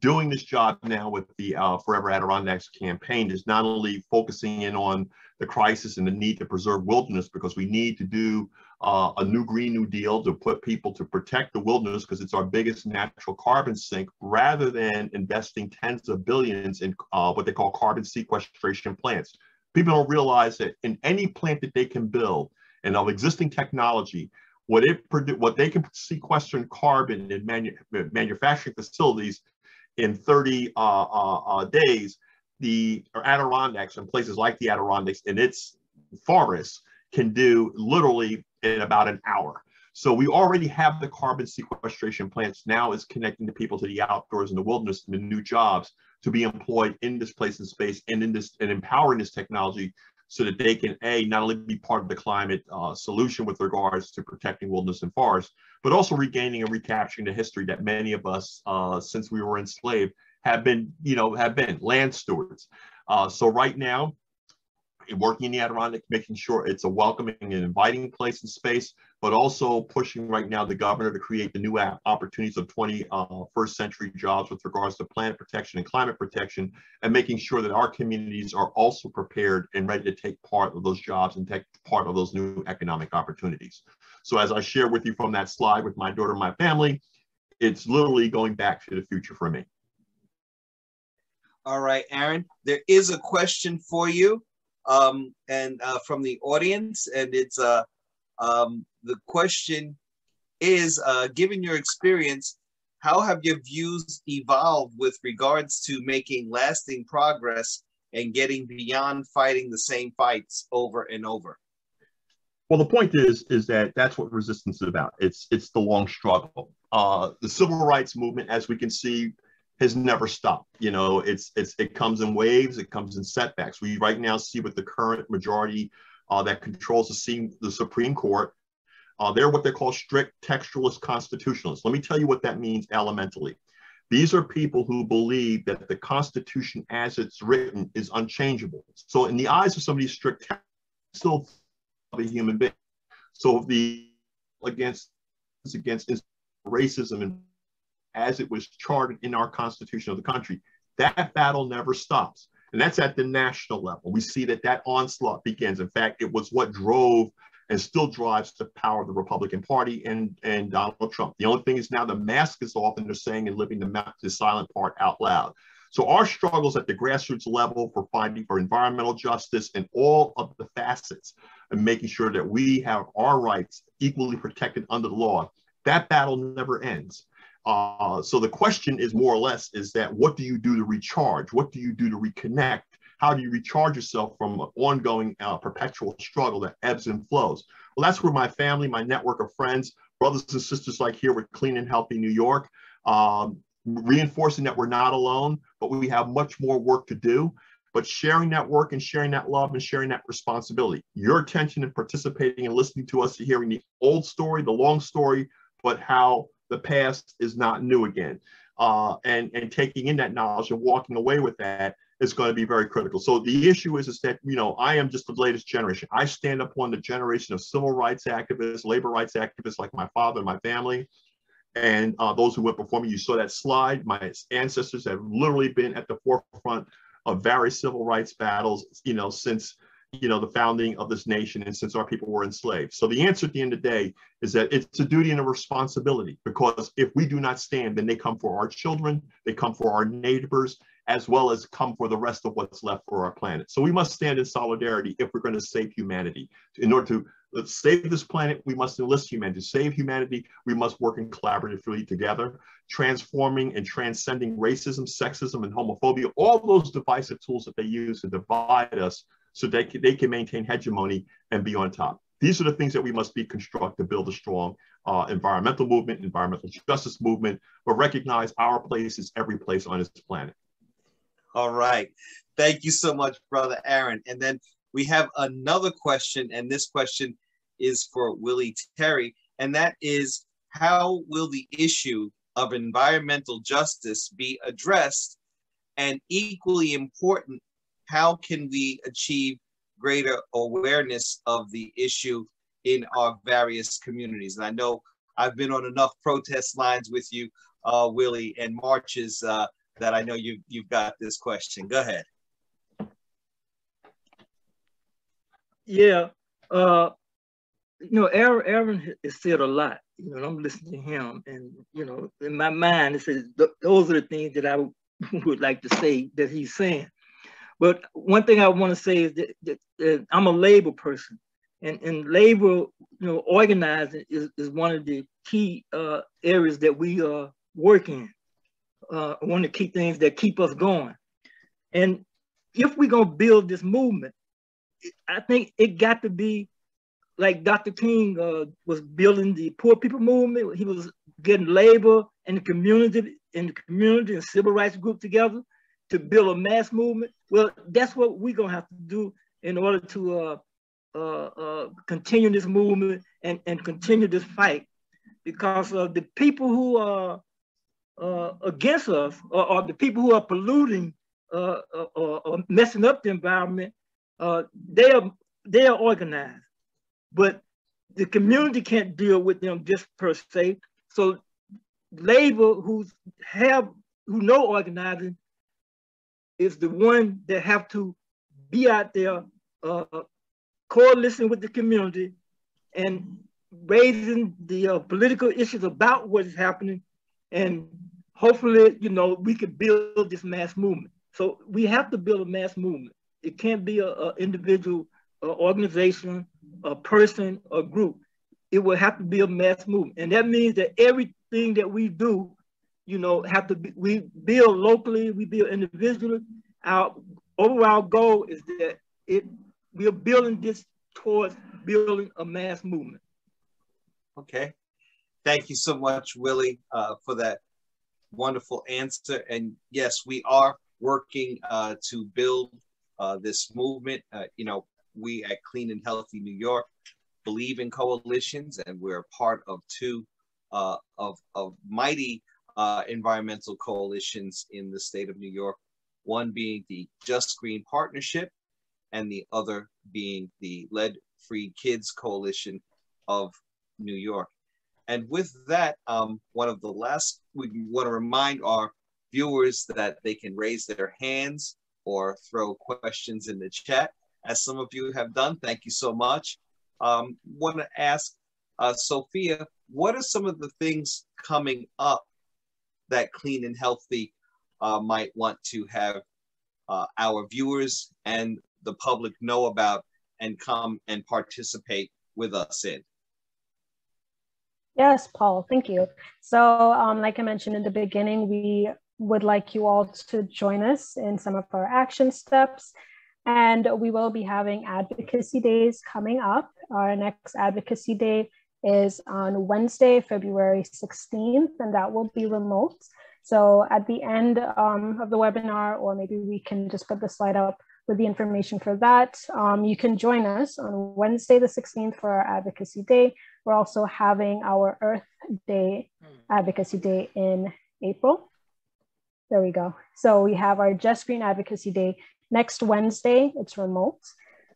doing this job now with the uh, Forever Adirondacks campaign is not only focusing in on the crisis and the need to preserve wilderness because we need to do uh, a new Green New Deal to put people to protect the wilderness because it's our biggest natural carbon sink rather than investing tens of billions in uh, what they call carbon sequestration plants. People don't realize that in any plant that they can build and of existing technology, what it what they can sequester in carbon in manu manufacturing facilities in 30 uh, uh, uh, days, the Adirondacks and places like the Adirondacks in its forests can do literally in about an hour. So we already have the carbon sequestration plants. Now is connecting the people to the outdoors and the wilderness and the new jobs to be employed in this place and space and in this and empowering this technology so that they can a not only be part of the climate uh, solution with regards to protecting wilderness and forests, but also regaining and recapturing the history that many of us, uh, since we were enslaved, have been, you know, have been land stewards. Uh, so right now, working in the Adirondack, making sure it's a welcoming and inviting place and space. but also pushing right now the governor to create the new opportunities of 21st uh, century jobs with regards to planet protection and climate protection, and making sure that our communities are also prepared and ready to take part of those jobs and take part of those new economic opportunities. So as I share with you from that slide with my daughter and my family, it's literally going back to the future for me. All right, Aaron, there is a question for you um, and uh, from the audience, and it's uh, um, the question is, uh, given your experience, how have your views evolved with regards to making lasting progress and getting beyond fighting the same fights over and over? Well, the point is, is that that's what resistance is about. It's it's the long struggle. Uh, the civil rights movement, as we can see, has never stopped. You know, it's it's it comes in waves, it comes in setbacks. We right now see with the current majority uh, that controls the, the Supreme Court uh, they're what they call strict textualist constitutionalists. Let me tell you what that means elementally. These are people who believe that the Constitution as it's written is unchangeable. So in the eyes of some of these strict still a human being. So the against against racism and as it was charted in our constitution of the country, that battle never stops. And that's at the national level. We see that that onslaught begins. In fact, it was what drove and still drives the power of the Republican Party and, and Donald Trump. The only thing is now the mask is off and they're saying and living the, the silent part out loud. So our struggles at the grassroots level for fighting for environmental justice and all of the facets and making sure that we have our rights equally protected under the law, that battle never ends. Uh, so the question is more or less is that what do you do to recharge? What do you do to reconnect? How do you recharge yourself from an ongoing uh, perpetual struggle that ebbs and flows? Well, that's where my family, my network of friends, brothers and sisters like here with Clean and Healthy New York, um, reinforcing that we're not alone, but we have much more work to do. But sharing that work and sharing that love and sharing that responsibility, your attention and participating and listening to us, hearing the old story, the long story, but how the past is not new again. Uh, and, and taking in that knowledge and walking away with that is going to be very critical. So the issue is, is that, you know, I am just the latest generation. I stand upon the generation of civil rights activists, labor rights activists like my father and my family, and uh, those who went before me. You saw that slide. My ancestors have literally been at the forefront of various civil rights battles, you know, since you know the founding of this nation and since our people were enslaved. So the answer at the end of the day is that it's a duty and a responsibility because if we do not stand, then they come for our children, they come for our neighbors, as well as come for the rest of what's left for our planet. So we must stand in solidarity if we're going to save humanity. In order to uh, save this planet, we must enlist humanity. To save humanity, we must work in collaboratively together, transforming and transcending racism, sexism, and homophobia, all those divisive tools that they use to divide us so they can, they can maintain hegemony and be on top. These are the things that we must be construct to build a strong uh, environmental movement, environmental justice movement, but recognize our place is every place on this planet. All right. Thank you so much, Brother Aaron. And then we have another question, and this question is for Willie Terry, and that is how will the issue of environmental justice be addressed? And equally important, how can we achieve greater awareness of the issue in our various communities? And I know I've been on enough protest lines with you, uh, Willie, and marches uh, that I know you you've got this question. Go ahead. Yeah, uh, you know, Aaron, Aaron has said a lot. You know, I'm listening to him, and you know, in my mind, it says th those are the things that I *laughs* would like to say that he's saying. But one thing I want to say is that, that, that I'm a labor person, and, and labor, you know, organizing is, is one of the key uh, areas that we uh, working in uh, one of the key things that keep us going. And if we're gonna build this movement, I think it got to be like Dr. King uh, was building the poor people movement. He was getting labor and the community and the community and civil rights group together to build a mass movement. Well, that's what we're gonna have to do in order to uh, uh, uh continue this movement and, and continue this fight because of the people who are uh, against us or, or, the people who are polluting uh, uh, or, or, messing up the environment, uh, they are they are organized. But the community can't deal with them just per se. So labor who's have who know organizing is the one that have to be out there uh, coalition with the community and raising the uh, political issues about what is happening. And hopefully you know we can build this mass movement. So we have to build a mass movement. It can't be an individual a organization a person a group. It will have to be a mass movement. And that means that everything that we do you know have to be we build locally we build individually our overall goal is that it we are building this towards building a mass movement. Okay. Thank you so much, Willie, uh, for that wonderful answer. And yes, we are working uh, to build uh, this movement. Uh, you know, we at Clean and Healthy New York believe in coalitions, and we're part of two uh, of, of mighty uh, environmental coalitions in the state of New York one being the Just Green Partnership, and the other being the Lead Free Kids Coalition of New York. And with that, um, one of the last, we want to remind our viewers that they can raise their hands or throw questions in the chat, as some of you have done. Thank you so much. Um, want to ask uh, Sophia, what are some of the things coming up that Clean and Healthy uh, might want to have uh, our viewers and the public know about and come and participate with us in? Yes, Paul, thank you. So um, like I mentioned in the beginning, we would like you all to join us in some of our action steps. And we will be having advocacy days coming up. Our next advocacy day is on Wednesday, February 16th, and that will be remote. So at the end um, of the webinar, or maybe we can just put the slide up with the information for that, um, you can join us on Wednesday the 16th for our Advocacy Day. We're also having our Earth Day Advocacy Day in April. There we go. So we have our Just Green Advocacy Day next Wednesday. It's remote.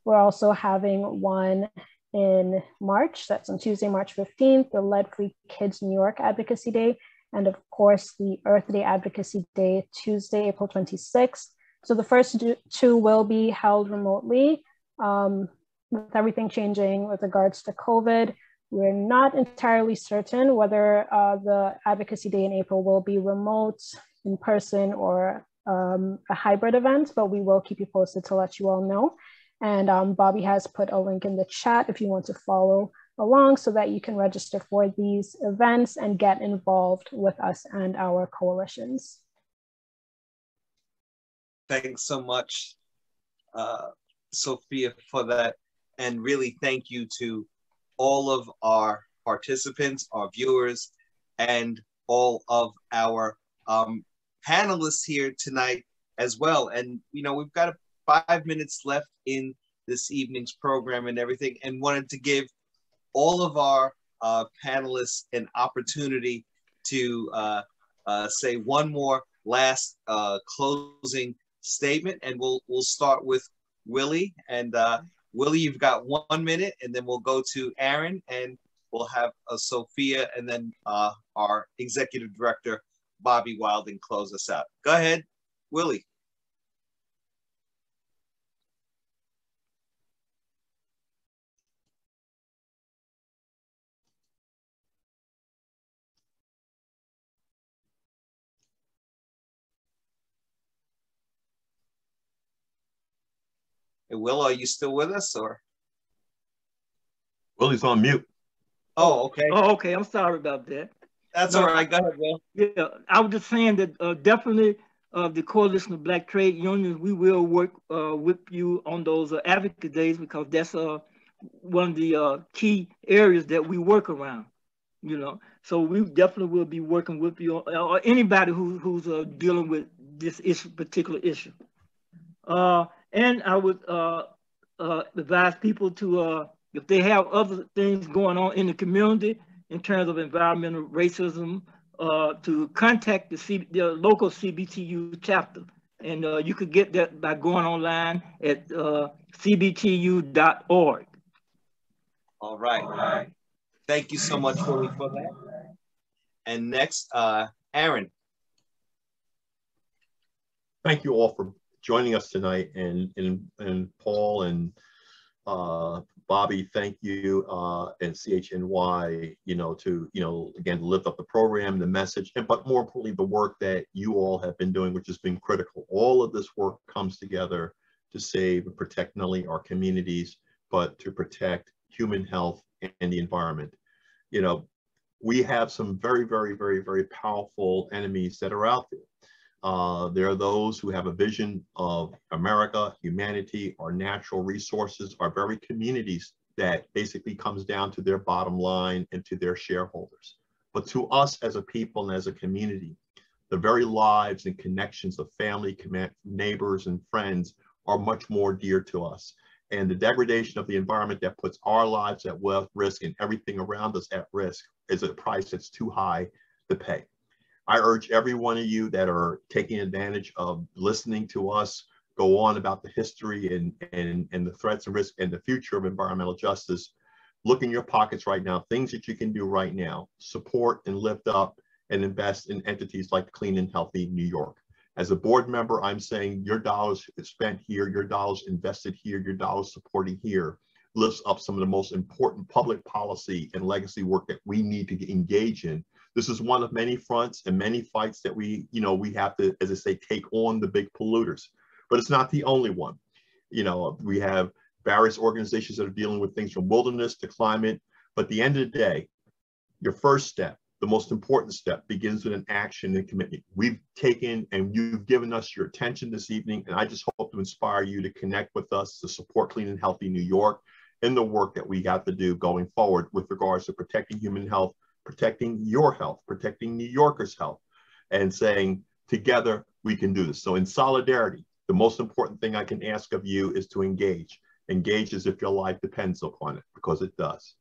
We're also having one in March. That's on Tuesday, March 15th, the Lead Free Kids New York Advocacy Day and of course the Earth Day Advocacy Day, Tuesday, April 26th. So the first two will be held remotely. Um, with everything changing with regards to COVID, we're not entirely certain whether uh, the Advocacy Day in April will be remote, in person, or um, a hybrid event, but we will keep you posted to let you all know. And um, Bobbi has put a link in the chat if you want to follow along so that you can register for these events and get involved with us and our coalitions. Thanks so much, uh, Sophia, for that. And really thank you to all of our participants, our viewers, and all of our um, panelists here tonight as well. And, you know, we've got five minutes left in this evening's program and everything, and wanted to give all of our uh, panelists an opportunity to uh, uh, say one more last uh, closing statement, and we'll we'll start with Willie. And uh, Willie, you've got one minute, and then we'll go to Aaron, and we'll have uh, Sophia, and then our executive director Bobbi Wilding close us out. Go ahead, Willie. Will, are you still with us or? Willie's on mute. Oh, okay. Oh, okay. I'm sorry about that. That's no, all right. Go ahead, Will. Yeah, I was just saying that uh, definitely uh, the Coalition of Black Trade Unions, we will work uh, with you on those uh, advocate days because that's uh, one of the uh, key areas that we work around, you know. So we definitely will be working with you or anybody who, who's uh, dealing with this issue, particular issue. And I would uh, uh, advise people to, uh, if they have other things going on in the community in terms of environmental racism, uh, to contact the, C the local CBTU chapter. And uh, you could get that by going online at uh, cbtu.org. All right. Thank you so much, Willie, for that. And next, uh, Aaron. Thank you all for joining us tonight, and and and Paul and uh, Bobbi, thank you, uh, and CHNY, you know, to, you know, again, lift up the program, the message, and but more importantly, the work that you all have been doing, which has been critical. All of this work comes together to save and protect not only our communities, but to protect human health and the environment. You know, we have some very, very, very, very powerful enemies that are out there. Uh, there are those who have a vision of America, humanity, our natural resources, our very communities that basically comes down to their bottom line and to their shareholders. But to us as a people and as a community, the very lives and connections of family, neighbors, and friends are much more dear to us. And the degradation of the environment that puts our lives at risk and everything around us at risk is a price that's too high to pay. I urge every one of you that are taking advantage of listening to us go on about the history and, and, and the threats and risks and the future of environmental justice. Look in your pockets right now, things that you can do right now, support and lift up and invest in entities like Clean and Healthy New York. As a board member, I'm saying your dollars spent here, your dollars invested here, your dollars supporting here lifts up some of the most important public policy and legacy work that we need to engage in this is one of many fronts and many fights that we, you know, we have to, as I say, take on the big polluters. But it's not the only one. You know, we have various organizations that are dealing with things from wilderness to climate. But at the end of the day, your first step, the most important step, begins with an action and commitment. We've taken and you've given us your attention this evening, and I just hope to inspire you to connect with us to support Clean and Healthy New York in the work that we have to do going forward with regards to protecting human health protecting your health, protecting New Yorkers' health, and saying, together we can do this. So, in solidarity, the most important thing I can ask of you is to engage. Engage as if your life depends upon it, because it does.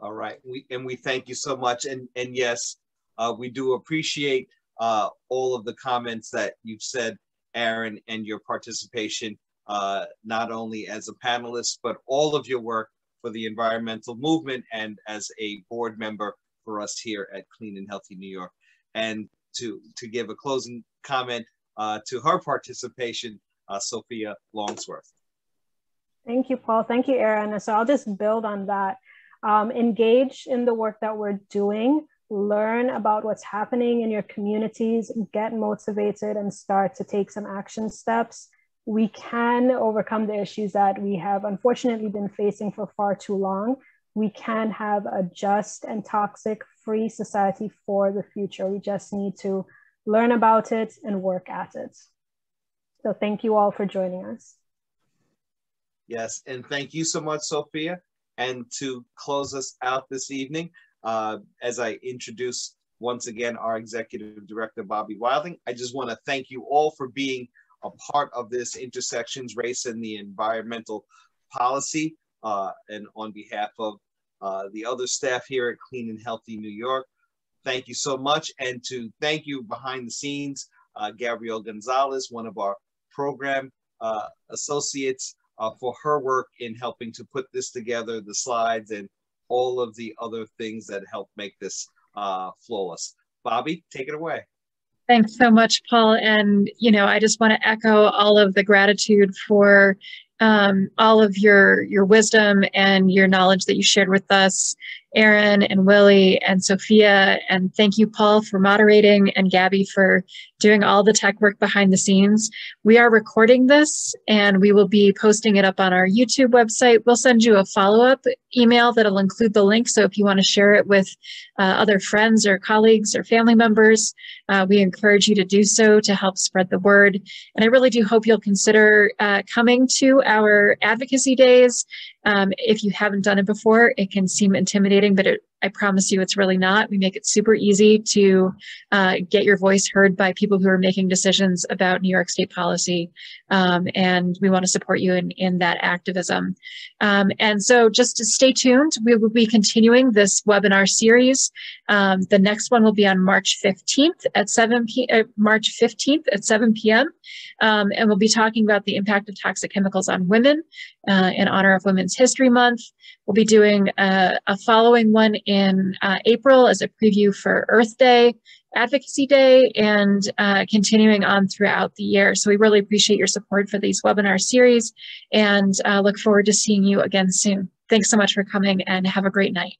All right, we and we thank you so much. And and yes, uh, we do appreciate uh, all of the comments that you've said, Aaron, and your participation, uh, not only as a panelist, but all of your work for the environmental movement and as a board member for us here at Clean and Healthy New York. And to, to give a closing comment uh, to her participation, uh, Sophia Longsworth. Thank you, Paul. Thank you, Aaron. So I'll just build on that. Um, engage in the work that we're doing, learn about what's happening in your communities, get motivated and start to take some action steps we can overcome the issues that we have unfortunately been facing for far too long. We can have a just and toxic free society for the future. We just need to learn about it and work at it. So thank you all for joining us. Yes, and thank you so much, Sophia. And to close us out this evening, uh, as I introduce once again our executive director, Bobbi Wilding, I just want to thank you all for being a part of this intersections, race, and the environmental policy. Uh, and on behalf of uh, the other staff here at Clean and Healthy New York, thank you so much. And to thank you behind the scenes, uh, Gabrielle Gonzalez, one of our program uh, associates, uh, for her work in helping to put this together, the slides, and all of the other things that help make this uh, flawless. Bobbi, take it away. Thanks so much, Paul. And, you know, I just want to echo all of the gratitude for um, all of your your wisdom and your knowledge that you shared with us, Aaron and Willie and Sophia. And thank you, Paul, for moderating and Gabby for doing all the tech work behind the scenes. We are recording this and we will be posting it up on our YouTube website. We'll send you a follow up email that'll include the link. So if you want to share it with uh, other friends or colleagues or family members, uh, we encourage you to do so to help spread the word. And I really do hope you'll consider uh, coming to our advocacy days. Um, if you haven't done it before, it can seem intimidating, but it I promise you it's really not. We make it super easy to uh, get your voice heard by people who are making decisions about New York State policy. Um, and we want to support you in, in that activism. Um, and so just to stay tuned, we will be continuing this webinar series. Um, the next one will be on March 15th at 7 p. Uh, March 15th at 7 p.m. Um, and we'll be talking about the impact of toxic chemicals on women uh, in honor of Women's History Month. We'll be doing a, a following one in uh, April as a preview for Earth Day, Advocacy Day, and uh, continuing on throughout the year. So we really appreciate your support for these webinar series and uh, look forward to seeing you again soon. Thanks so much for coming and have a great night.